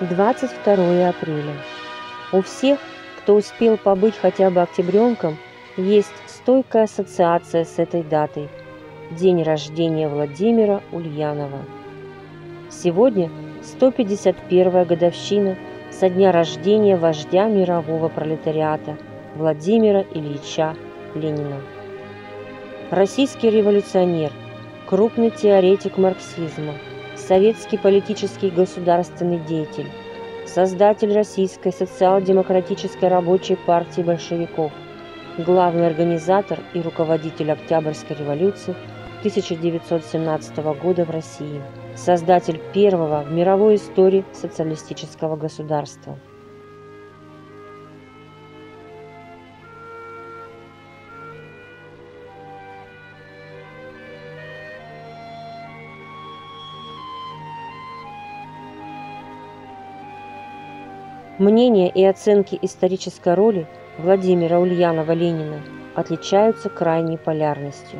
22 апреля. У всех, кто успел побыть хотя бы октябренком, есть стойкая ассоциация с этой датой – день рождения Владимира Ульянова. Сегодня 151 годовщина со дня рождения вождя мирового пролетариата Владимира Ильича Ленина. Российский революционер, крупный теоретик марксизма, советский политический государственный деятель, создатель Российской социал-демократической рабочей партии большевиков, главный организатор и руководитель Октябрьской революции 1917 года в России, создатель первого в мировой истории социалистического государства. Мнения и оценки исторической роли Владимира Ульянова-Ленина отличаются крайней полярностью.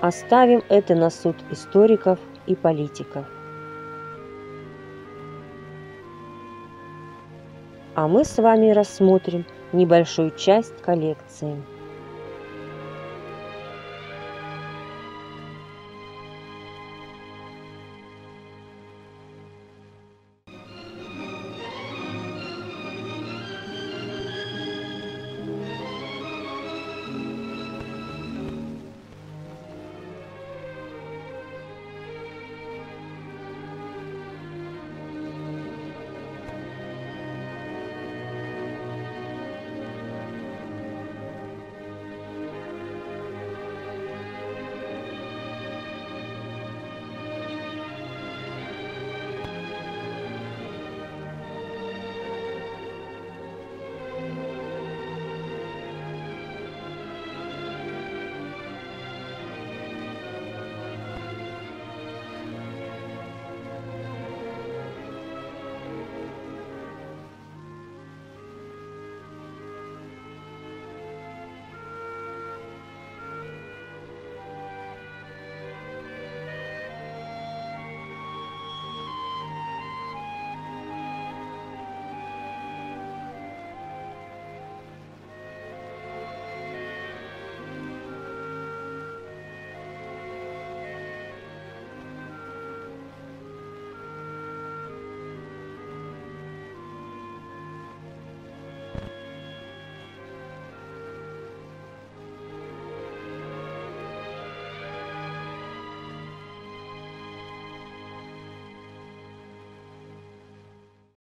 Оставим это на суд историков и политиков. А мы с вами рассмотрим небольшую часть коллекции.